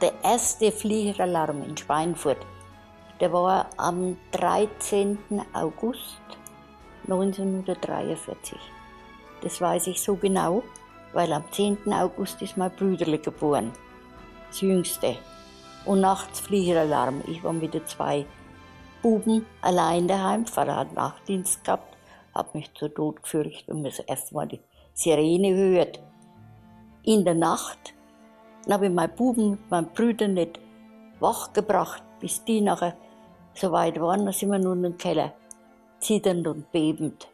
Der erste Fliegeralarm in Schweinfurt, der war am 13. August 1943. Das weiß ich so genau, weil am 10. August ist mein Brüderle geboren, das jüngste. Und nachts Fliegeralarm. Ich war mit den zwei Buben allein daheim. Vater hat Nachtdienst gehabt, hat mich zu Tod gefürchtet und mir erstmal die Sirene gehört. In der Nacht dann habe ich meine Buben mit meinen Brüdern nicht wachgebracht, bis die nachher so weit waren. Dann sind wir nun im Keller, zitternd und bebend.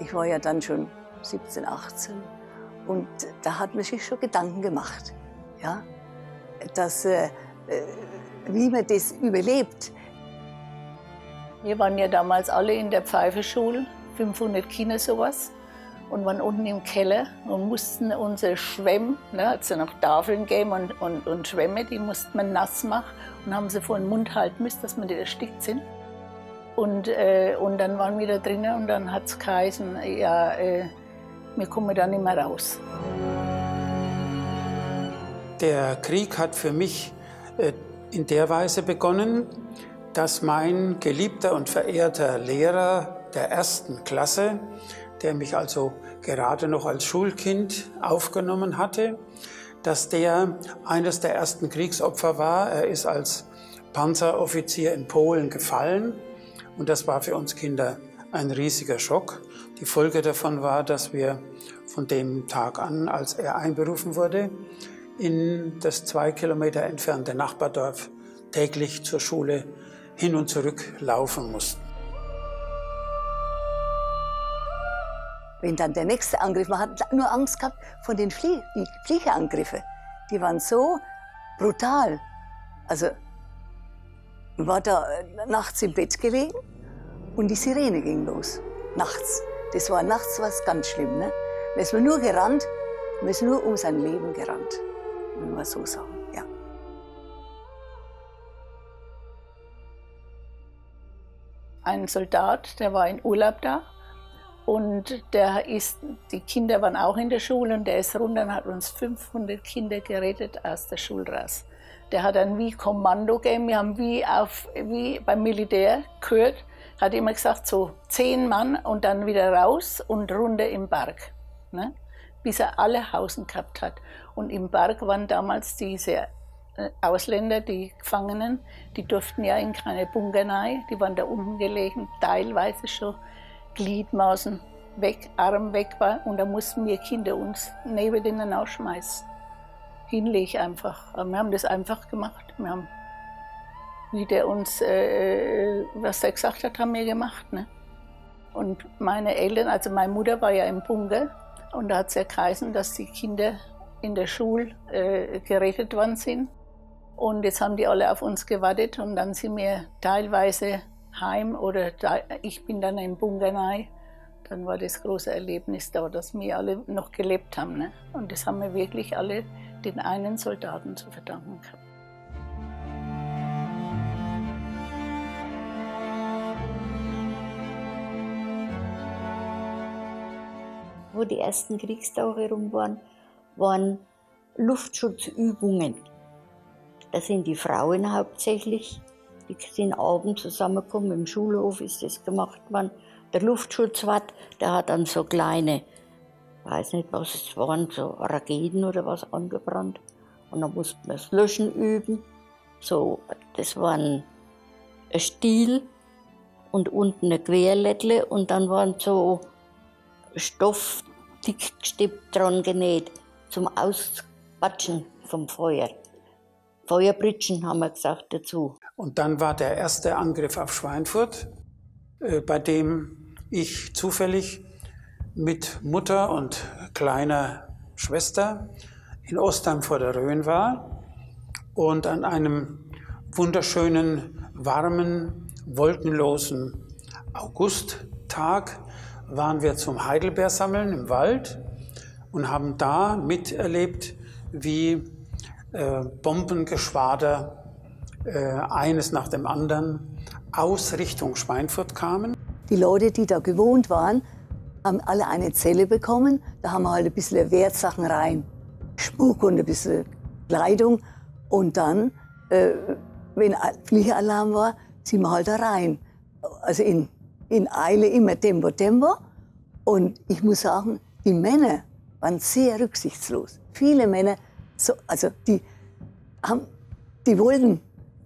Ich war ja dann schon 17, 18 und da hat man sich schon Gedanken gemacht, ja, dass, äh, äh wie man das überlebt. Wir waren ja damals alle in der Pfeifeschule, 500 Kinder sowas und waren unten im Keller und mussten unsere Schwämme, ne, hat ja noch Tafeln gegeben und, und, und Schwämme, die musste man nass machen und haben sie vor den Mund halten müssen, dass wir nicht erstickt sind. Und, äh, und dann waren wir da drinnen und dann hat es geheißen, ja, äh, wir kommen da nicht mehr raus. Der Krieg hat für mich äh, in der Weise begonnen, dass mein geliebter und verehrter Lehrer der ersten Klasse, der mich also gerade noch als Schulkind aufgenommen hatte, dass der eines der ersten Kriegsopfer war. Er ist als Panzeroffizier in Polen gefallen und das war für uns Kinder ein riesiger Schock. Die Folge davon war, dass wir von dem Tag an, als er einberufen wurde, in das zwei Kilometer entfernte Nachbardorf täglich zur Schule hin und zurück laufen mussten. Wenn dann der nächste Angriff, man hat nur Angst gehabt vor den Flie die Fliegerangriffen. Die waren so brutal. Also war da äh, nachts im Bett gelegen und die Sirene ging los. Nachts. Das war nachts was ganz schlimm. Ne? Man ist nur gerannt, man ist nur um sein Leben gerannt. Wenn man so sagen. Ein Soldat, der war in Urlaub da und der ist, die Kinder waren auch in der Schule und der ist runter und hat uns 500 Kinder gerettet aus der Schulrasse. Der hat dann wie Kommando gegeben, wir haben wie, auf, wie beim Militär gehört, hat immer gesagt, so zehn Mann und dann wieder raus und runter im Berg. Ne? Bis er alle Hausen gehabt hat. Und im Berg waren damals diese äh, Ausländer, die Gefangenen, die durften ja in keine Bunker rein, die waren da unten gelegen, teilweise schon Gliedmaßen weg, Arm weg war und da mussten wir Kinder uns neben denen ausschmeißen. Hinlege einfach. Aber wir haben das einfach gemacht. Wir haben, wie der uns, äh, was er gesagt hat, haben wir gemacht. Ne? Und meine Eltern, also meine Mutter war ja im Bunker und da hat es ja geheißen, dass die Kinder in der Schule äh, gerettet worden sind. Und jetzt haben die alle auf uns gewartet und dann sind wir teilweise heim oder da, ich bin dann in Bunganai. Dann war das große Erlebnis da, dass wir alle noch gelebt haben. Ne? Und das haben wir wirklich alle den einen Soldaten zu verdanken gehabt. Wo die ersten Kriegstage rum waren, waren Luftschutzübungen. Da sind die Frauen hauptsächlich die sind abends zusammengekommen, im Schulhof ist das gemacht worden. Der Luftschutzwart, der hat dann so kleine, weiß nicht was es waren, so Raketen oder was angebrannt. Und dann musste man das Löschen üben. So, das war ein Stiel und unten eine Querlettle und dann waren so Stoff dick gestippt dran genäht zum Ausquatschen vom Feuer. Feuerbritschen haben wir gesagt dazu. Und dann war der erste Angriff auf Schweinfurt, äh, bei dem ich zufällig mit Mutter und kleiner Schwester in Ostheim vor der Rhön war und an einem wunderschönen, warmen, wolkenlosen Augusttag waren wir zum Heidelbeersammeln im Wald und haben da miterlebt, wie äh, Bombengeschwader, äh, eines nach dem anderen, aus Richtung Schweinfurt kamen. Die Leute, die da gewohnt waren, haben alle eine Zelle bekommen. Da haben wir halt ein bisschen Wertsachen rein. Schmuck und ein bisschen Kleidung. Und dann, äh, wenn Fliegealarm war, sind wir halt da rein. Also in, in Eile immer Tempo, Tempo. Und ich muss sagen, die Männer waren sehr rücksichtslos. Viele Männer, so, also die, haben, die wollten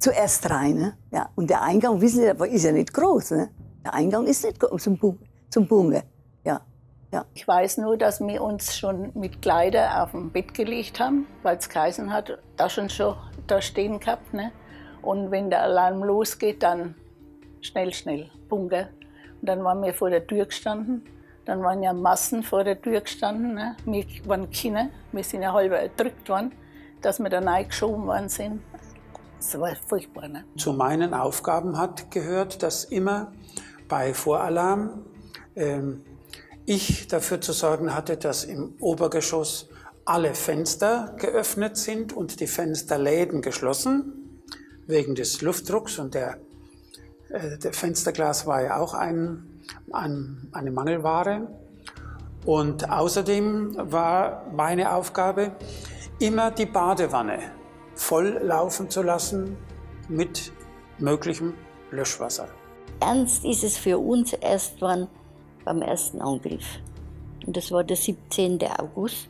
zuerst rein. Ne? Ja, und der Eingang, wissen Sie, ist ja nicht groß. Ne? Der Eingang ist nicht groß zum, zum Bunker. Ja. Ja. Ich weiß nur, dass wir uns schon mit Kleider auf dem Bett gelegt haben, weil es geheißen hat, da schon da stehen gehabt. Ne? Und wenn der Alarm losgeht, dann schnell, schnell, Bunker. Und dann waren wir vor der Tür gestanden. Dann waren ja Massen vor der Tür gestanden. Ne? Wir waren Kinder, wir sind ja halb erdrückt worden, dass wir da reingeschoben worden sind. Das war furchtbar. Ne? Zu meinen Aufgaben hat gehört, dass immer bei Voralarm ähm, ich dafür zu sorgen hatte, dass im Obergeschoss alle Fenster geöffnet sind und die Fensterläden geschlossen, wegen des Luftdrucks und der, äh, der Fensterglas war ja auch ein, ein, eine Mangelware. Und außerdem war meine Aufgabe, immer die Badewanne voll laufen zu lassen mit möglichem Löschwasser. Ernst ist es für uns erst wann beim ersten Angriff. Und das war der 17. August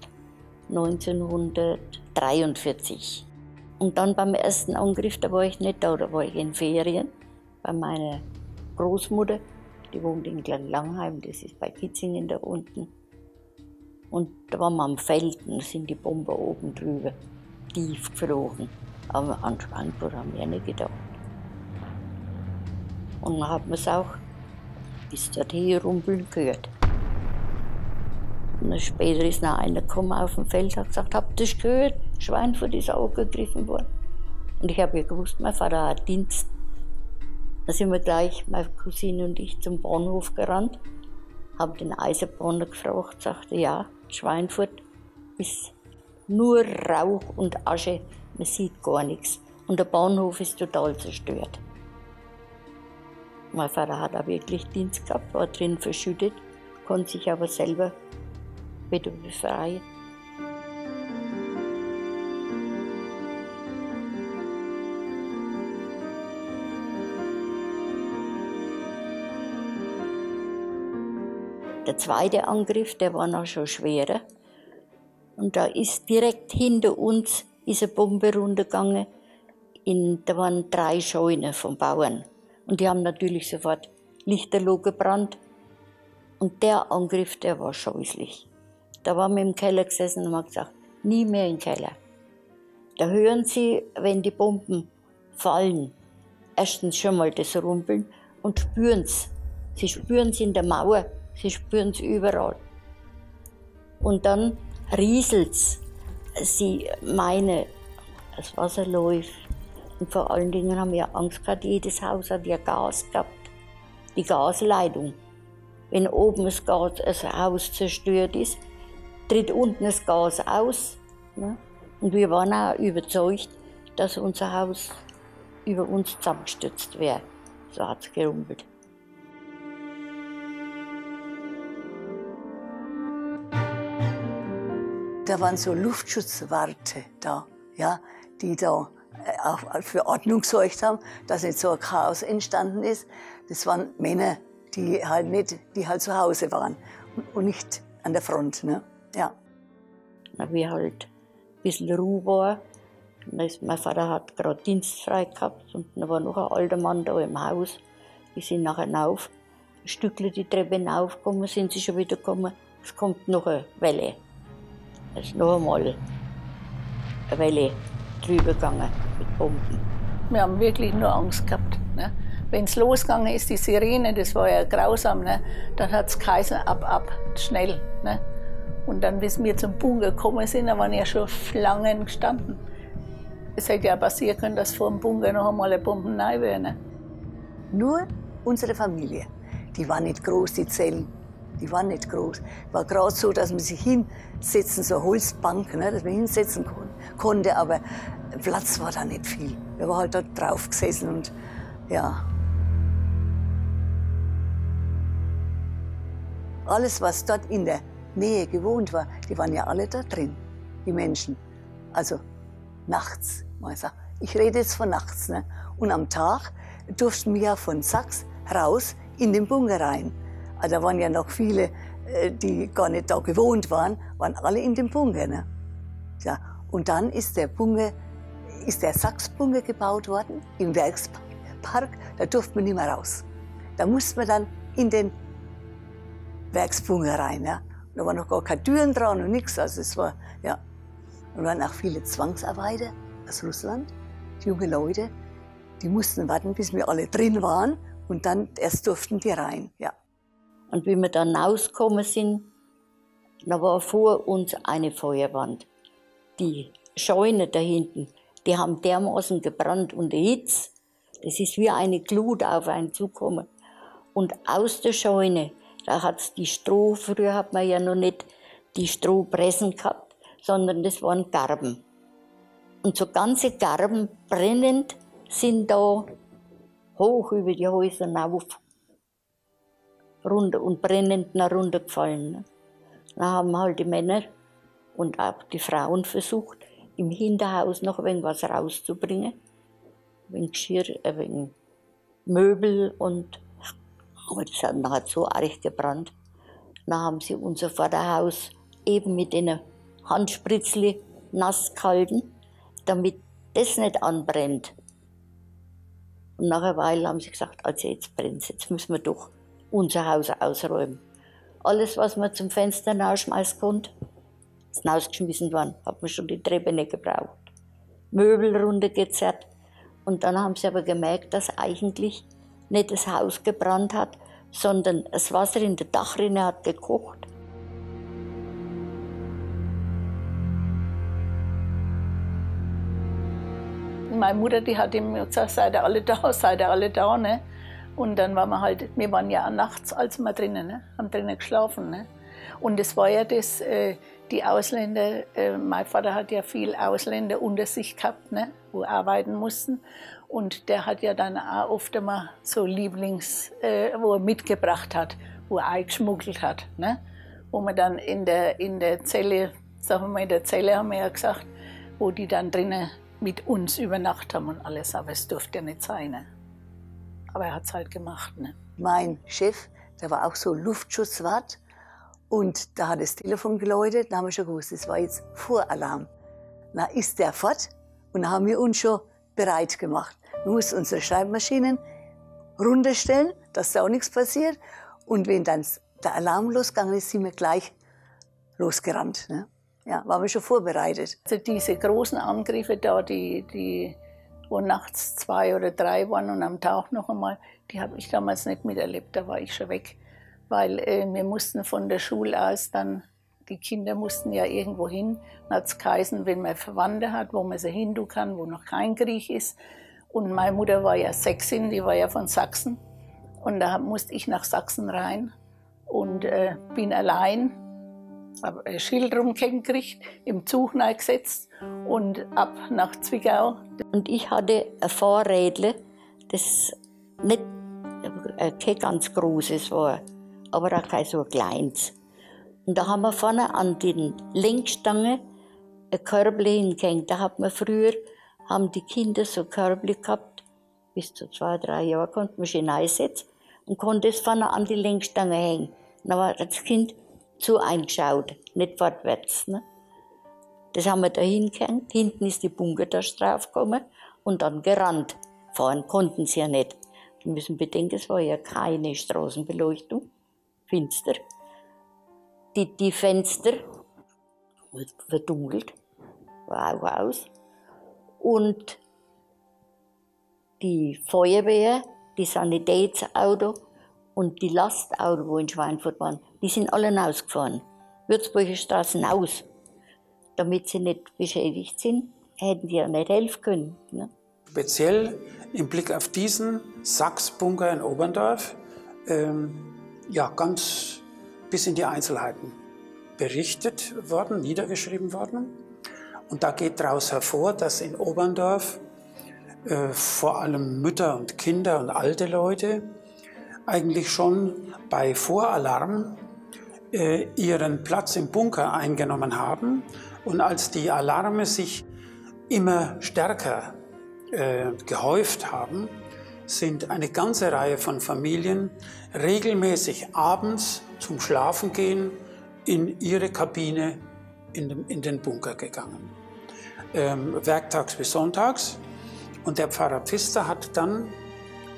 1943. Und dann beim ersten Angriff, da war ich nicht da, da war ich in Ferien bei meiner Großmutter. Die wohnt in Langheim, das ist bei Kitzingen da unten. Und da waren wir am Feld und da sind die Bomber oben drüber tief geflogen. Aber an Schweinfurt haben wir nicht gedacht. Und dann hat man es auch bis dorthin rumpeln gehört. Und dann später ist noch einer gekommen auf dem Feld und hat gesagt, habt ihr gehört? Schweinfurt ist auch gegriffen worden. Und ich habe ja gewusst, mein Vater hat Dienst. Da sind wir gleich, meine Cousine und ich, zum Bahnhof gerannt, haben den Eisenbahner gefragt, sagte, ja, Schweinfurt ist nur Rauch und Asche, man sieht gar nichts. Und der Bahnhof ist total zerstört. Mein Vater hat auch wirklich Dienst gehabt, war drin verschüttet, konnte sich aber selber wieder befreien. Der zweite Angriff, der war noch schon schwerer. Und da ist direkt hinter uns ist eine Bombe runtergegangen. In, da waren drei Scheunen von Bauern. Und die haben natürlich sofort Lichterloh gebrannt. Und der Angriff, der war scheußlich. Da waren wir im Keller gesessen und haben gesagt, nie mehr im Keller. Da hören Sie, wenn die Bomben fallen, erstens schon mal das Rumpeln und spüren es. Sie spüren es in der Mauer, sie spüren es überall. Und dann rieselt's. Sie meine, das Wasser läuft. Und vor allen Dingen haben wir Angst gehabt, jedes Haus hat ja Gas gehabt. Die Gasleitung. Wenn oben das, Gas, das Haus zerstört ist, tritt unten das Gas aus. Ne? Und wir waren auch überzeugt, dass unser Haus über uns zusammengestürzt wäre. So hat es gerumpelt. Da waren so Luftschutzwarte da, ja, die da äh, auch für Ordnung gesorgt haben, dass nicht so ein Chaos entstanden ist. Das waren Männer, die halt nicht, die halt zu Hause waren und nicht an der Front, ne? Ja. Wie halt ein bisschen Ruhe war. Mein Vater hat gerade dienstfrei gehabt und da war noch ein alter Mann da im Haus. Die sind nachher rauf, ein Stückchen die Treppe hinaufgekommen, sind sie schon wieder gekommen. Es kommt noch eine Welle. Es ist noch einmal eine Welle drüber gegangen mit Bomben. Wir haben wirklich nur Angst gehabt. Ne? Wenn es losgegangen ist, die Sirene, das war ja grausam, ne? dann hat es geheißen, ab, ab, schnell. Ne? Und dann, bis wir zum Bunker gekommen sind, da waren ja schon Schlangen gestanden. Es hätte ja passieren können, dass vor dem Bunker noch einmal eine Bombe rein wäre. Ne? Nur unsere Familie, die war nicht groß, die Zellen. Die waren nicht groß. War gerade so, dass man sich hinsetzen, so eine Holzbank, ne, dass man hinsetzen kon konnte, aber Platz war da nicht viel. Wir waren halt dort drauf gesessen und ja. alles, was dort in der Nähe gewohnt war, die waren ja alle da drin, die Menschen. Also nachts, mal sagen. Ich rede jetzt von nachts. Ne? Und am Tag durften wir ja von Sachs raus in den Bunker rein. Also da waren ja noch viele, äh, die gar nicht da gewohnt waren, waren alle in dem Bunker. Ne? Ja, und dann ist der Bunker, ist der Sachsbunker gebaut worden im Werkspark. Da durfte man nicht mehr raus. Da musste man dann in den Werksbunker rein. Ja? Da waren noch gar keine Türen dran und nichts. Also es war, ja. Und dann auch viele Zwangsarbeiter aus Russland, junge Leute, die mussten warten, bis wir alle drin waren und dann erst durften die rein, ja. Und wie wir dann rausgekommen sind, da war vor uns eine Feuerwand. Die Scheune da hinten, die haben dermaßen gebrannt unter Hitze. Das ist wie eine Glut auf einen zukommen. Und aus der Scheune, da hat es die Stroh, früher hat man ja noch nicht die Strohpressen gehabt, sondern das waren Garben. Und so ganze Garben brennend sind da hoch über die Häuser rauf runter und brennend nach runtergefallen. Ne? Dann haben halt die Männer und auch die Frauen versucht, im Hinterhaus noch irgendwas rauszubringen. Wenig Geschirr, ein wenig Möbel und aber das hat nachher so arg gebrannt. Dann haben sie unser Vorderhaus eben mit den Handspritzli nass gehalten, damit das nicht anbrennt. Und nach einer Weile haben sie gesagt, also jetzt brennt jetzt müssen wir doch unser Haus ausräumen. Alles, was man zum Fenster rausschmeißen konnte, ist rausgeschmissen worden. Hat man schon die Treppe nicht gebraucht. Möbel runtergezerrt. Und dann haben sie aber gemerkt, dass eigentlich nicht das Haus gebrannt hat, sondern das Wasser in der Dachrinne hat gekocht. Meine Mutter, die hat ihm gesagt, seid ihr alle da, seid ihr alle da, ne? Und dann waren wir halt, wir waren ja nachts als wir drinnen, ne? haben drinnen geschlafen. Ne? Und es war ja das, äh, die Ausländer, äh, mein Vater hat ja viel Ausländer unter sich gehabt, ne? wo arbeiten mussten. Und der hat ja dann auch oft einmal so Lieblings, äh, wo er mitgebracht hat, wo er eingeschmuggelt hat. Ne? Wo man dann in der, in der Zelle, sagen wir mal in der Zelle haben wir ja gesagt, wo die dann drinnen mit uns übernachtet haben und alles, aber es durfte ja nicht sein. Ne? Aber er hat es halt gemacht. Ne? Mein Chef, der war auch so Luftschutzwart. Und da hat das Telefon geläutet, da haben wir schon gewusst, das war jetzt Voralarm. Na, ist der fort? Und da haben wir uns schon bereit gemacht. Wir mussten unsere Schreibmaschinen runterstellen, dass da auch nichts passiert. Und wenn dann der Alarm losgegangen ist, sind wir gleich losgerannt. Ne? Ja, waren wir schon vorbereitet. Also diese großen Angriffe da, die, die wo nachts zwei oder drei waren und am Tag noch einmal, die habe ich damals nicht miterlebt, da war ich schon weg. Weil äh, wir mussten von der Schule aus dann, die Kinder mussten ja irgendwo hin. Dann hat es geheißen, wenn man Verwandte hat, wo man sie hin tun kann, wo noch kein Krieg ist. Und meine Mutter war ja Sächsin, die war ja von Sachsen. Und da musste ich nach Sachsen rein und äh, bin allein habe ein Schild rumgehängt gekriegt, im Zug gesetzt und ab nach Zwickau. Und ich hatte ein Fahrrädle, das nicht äh, kein ganz großes war, aber auch kein so kleines. Und da haben wir vorne an den Lenkstange ein Körbli hingehängt. Da hat man früher, haben die Kinder so Körbli gehabt, bis zu zwei, drei Jahren konnte man sich einsetzen und konnte es vorne an die Lenkstange hängen. Dann war das Kind zu eingeschaut, nicht fortwärts. Ne? Das haben wir da hingehängt. Hinten ist die Bunkertasche draufgekommen und dann gerannt. Fahren konnten sie ja nicht. Sie müssen bedenken, es war ja keine Straßenbeleuchtung. Finster. Die, die Fenster verdunkelt, war auch aus. Und die Feuerwehr, die Sanitätsauto und die Lastauto, wo in Schweinfurt waren, die sind alle rausgefahren. Würzburger Straßen aus. Damit sie nicht beschädigt sind, hätten die ja nicht helfen können. Ne? Speziell im Blick auf diesen Sachsbunker in Oberndorf, ähm, ja, ganz bis in die Einzelheiten berichtet worden, niedergeschrieben worden. Und da geht daraus hervor, dass in Oberndorf äh, vor allem Mütter und Kinder und alte Leute eigentlich schon bei Voralarm äh, ihren Platz im Bunker eingenommen haben und als die Alarme sich immer stärker äh, gehäuft haben, sind eine ganze Reihe von Familien regelmäßig abends zum Schlafengehen in ihre Kabine in, dem, in den Bunker gegangen. Ähm, werktags bis sonntags. Und der Pfarrer Pfister hat dann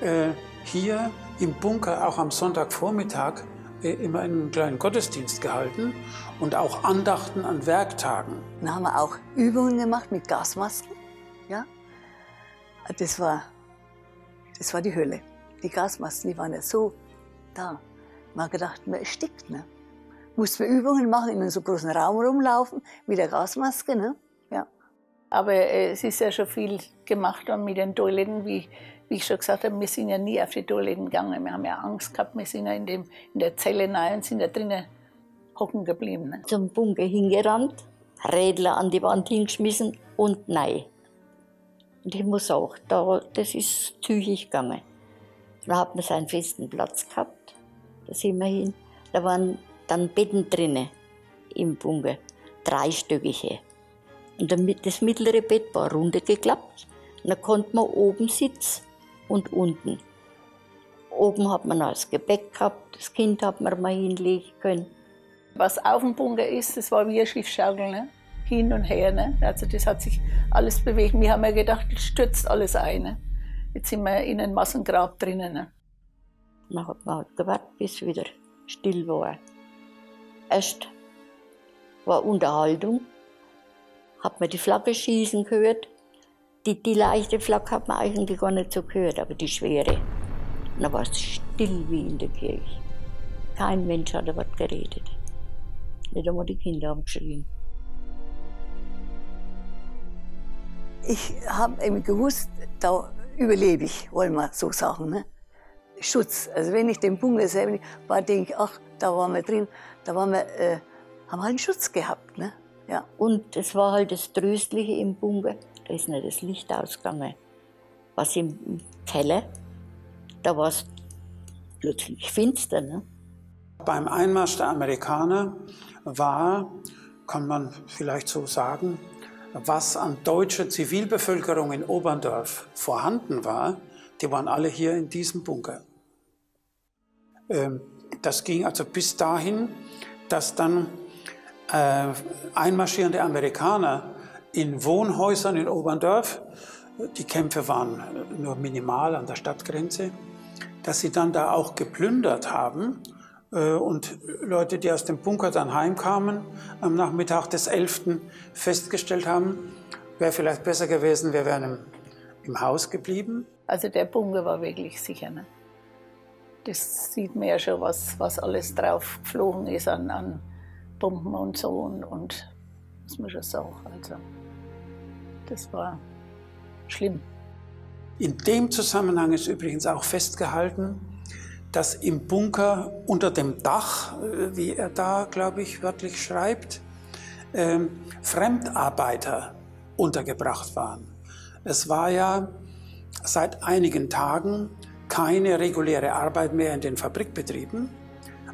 äh, hier im Bunker auch am Sonntagvormittag immer einen kleinen Gottesdienst gehalten und auch Andachten an Werktagen. Dann haben wir auch Übungen gemacht mit Gasmasken. Ja? Das, war, das war die Hölle. Die Gasmasken, die waren ja so da. Man hat gedacht, man erstickt. Ne? Mussten wir Übungen machen, in einem so großen Raum rumlaufen mit der Gasmaske. Ne? Ja. Aber äh, es ist ja schon viel gemacht mit den Toiletten, wie wie ich schon gesagt habe, wir sind ja nie auf die Toiletten gegangen. Wir haben ja Angst gehabt, wir sind ja in, dem, in der Zelle rein und sind da drinnen hocken geblieben. Ne? Zum Bunker hingerannt, Rädler an die Wand hingeschmissen und nein. Und ich muss auch, da, das ist zügig gegangen. Da hat man seinen festen Platz gehabt, da sind wir hin. Da waren dann Betten drinnen im Bunker, dreistöckige. Und das mittlere Bett war runtergeklappt. Und da konnte man oben sitzen und unten. Oben hat man als Gepäck gehabt, das Kind hat man mal hinlegen können. Was auf dem Bunker ist, das war wie eine Schiffsschaukel, ne? hin und her. Ne? Also das hat sich alles bewegt. Wir haben ja gedacht, es stürzt alles ein. Ne? Jetzt sind wir in einem Massengrab drinnen. Ne? Dann hat man halt gewartet, bis wieder still war. Erst war Unterhaltung, hat man die Flagge schießen gehört. Die, die leichte Flak hat man eigentlich gar nicht so gehört, aber die schwere. Und dann war es still wie in der Kirche. Kein Mensch hat was geredet. Nicht einmal die Kinder haben geschrien. Ich habe eben gewusst, da überlebe ich, wollen wir so sagen. Ne? Schutz. Also wenn ich den Bunker selber war, denke ich, ach, da waren wir drin, da waren wir, äh, haben halt einen Schutz gehabt. Ne? Ja. Und es war halt das Tröstliche im Bunker, da ist nicht das Licht ausgegangen. Was im Keller, da war es plötzlich finster. Ne? Beim Einmarsch der Amerikaner war, kann man vielleicht so sagen, was an deutscher Zivilbevölkerung in Oberndorf vorhanden war, die waren alle hier in diesem Bunker. Ähm, das ging also bis dahin, dass dann äh, einmarschierende Amerikaner in Wohnhäusern in Oberndorf, die Kämpfe waren nur minimal an der Stadtgrenze, dass sie dann da auch geplündert haben äh, und Leute, die aus dem Bunker dann heimkamen, am Nachmittag des 11. festgestellt haben, wäre vielleicht besser gewesen, wir wären im, im Haus geblieben. Also der Bunker war wirklich sicher. Ne? Das sieht man ja schon, was, was alles drauf geflogen ist an, an Bomben und so und, und muss man schon sagen. Also. Das war schlimm. In dem Zusammenhang ist übrigens auch festgehalten, dass im Bunker unter dem Dach, äh, wie er da, glaube ich, wörtlich schreibt, ähm, Fremdarbeiter untergebracht waren. Es war ja seit einigen Tagen keine reguläre Arbeit mehr in den Fabrikbetrieben,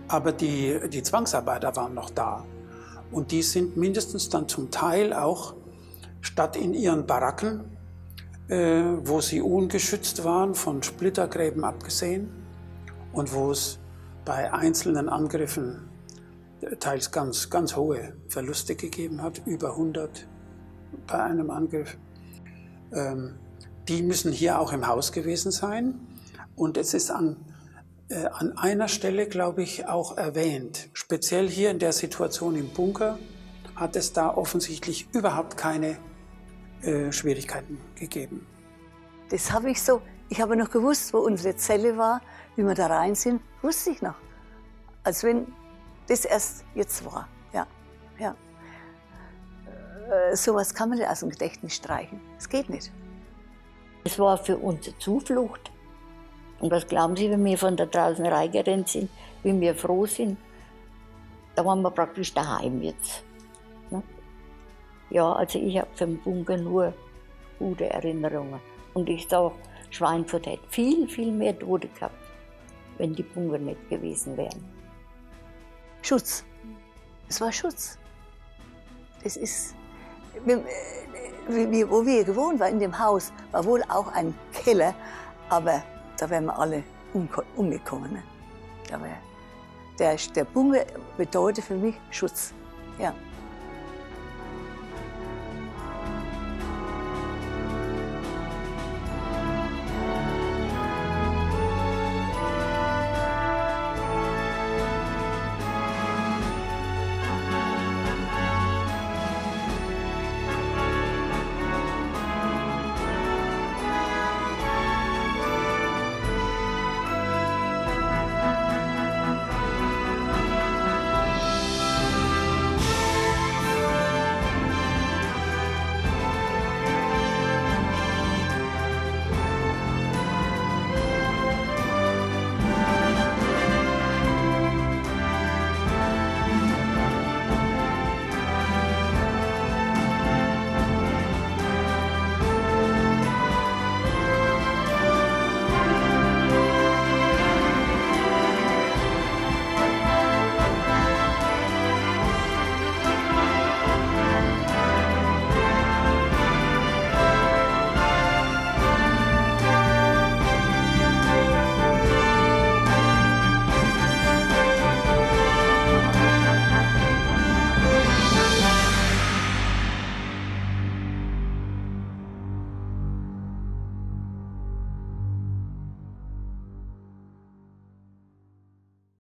aber die, die Zwangsarbeiter waren noch da. Und die sind mindestens dann zum Teil auch statt in ihren Baracken, äh, wo sie ungeschützt waren, von Splittergräben abgesehen und wo es bei einzelnen Angriffen teils ganz, ganz hohe Verluste gegeben hat, über 100 bei einem Angriff. Ähm, die müssen hier auch im Haus gewesen sein. Und es ist an, äh, an einer Stelle, glaube ich, auch erwähnt, speziell hier in der Situation im Bunker, hat es da offensichtlich überhaupt keine äh, Schwierigkeiten gegeben. Das habe ich so, ich habe noch gewusst, wo unsere Zelle war, wie wir da rein sind, wusste ich noch. Als wenn das erst jetzt war. Ja, ja. Äh, sowas kann man nicht aus dem Gedächtnis streichen. Es geht nicht. Es war für uns eine Zuflucht. Und was glauben Sie, wenn wir von da draußen reingerannt sind, wie wir froh sind? Da waren wir praktisch daheim jetzt. Ja, also ich habe vom Bunker nur gute Erinnerungen. Und ich sage, Schweinfurt hätte viel, viel mehr Tote gehabt, wenn die Bunker nicht gewesen wären. Schutz. Es war Schutz. Das ist, wo wir gewohnt waren, in dem Haus, war wohl auch ein Keller, aber da wären wir alle umgekommen. Ne? War, der, der Bunge bedeutet für mich Schutz. Ja.